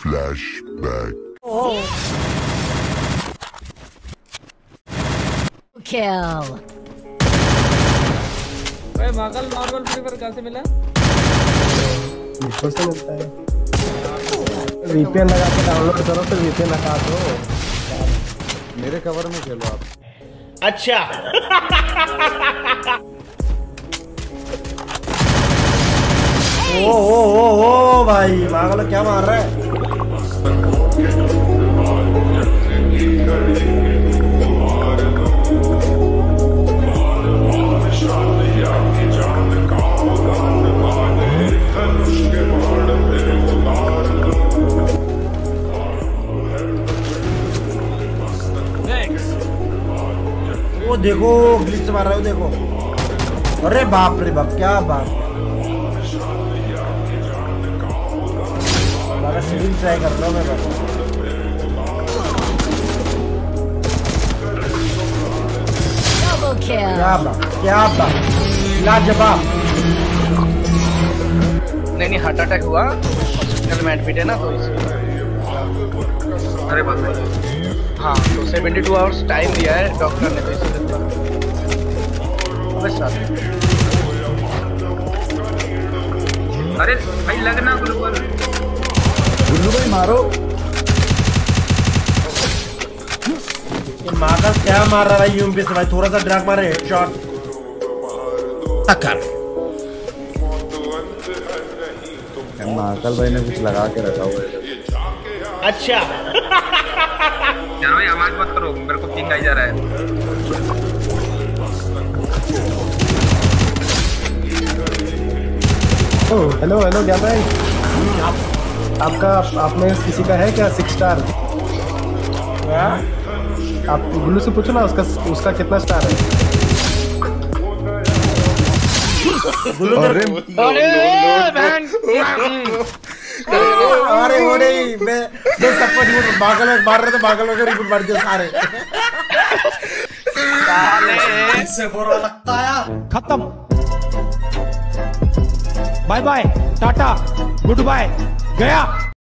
Flashback. Kill. भाई marble marble free कहाँ से मिला? मीशो से मिलता है। वीपीएन लगा के डाउनलोड करो फिर वीपीएन लगा दो। मेरे कवर में खेलो आप। अच्छा। ओ ओ ओ ओ। भाई, पागल क्या मार रहा है? वो देखो ग्लिच मार रहा है देखो। अरे बाप रे बाप, क्या बात सीलिंग ट्राई करता हूँ मैं क्या बात क्या बात। लाजवाब। नहीं नहीं हार्ट अटैक हुआ। हॉस्पिटल में एडमिट है ना तो इसलिए अरे बाप रे। हाँ तो 72 आवर्स टाइम दिया है डॉक्टर ने तो इसलिए अबे साथ अरे भाई लगना ग्लूकोज गुल्लू भाई मारो। ये क्या मार रहा है यूएमपी से भाई? थोड़ा सा ड्रैग मारे हेडशॉट टक्कर। महाकाल भाई ने कुछ लगा के रखा हुआ है। अच्छा। यार भाई आवाज़ मत करो मेरे को पिंग आई जा रहा है। हेलो हेलो क्या भाई? आपका आप में किसी का है क्या? सिक्स स्टार आप गुल्लू से पूछो ना उसका उसका कितना स्टार है? अरे अरे वो नहीं मैं मैं सबको रिपोर्ट पागल है मार रहे थे पागल होकर रिपोर्ट मार दिया सारे। खत्म। Bye bye tata goodbye 谁呀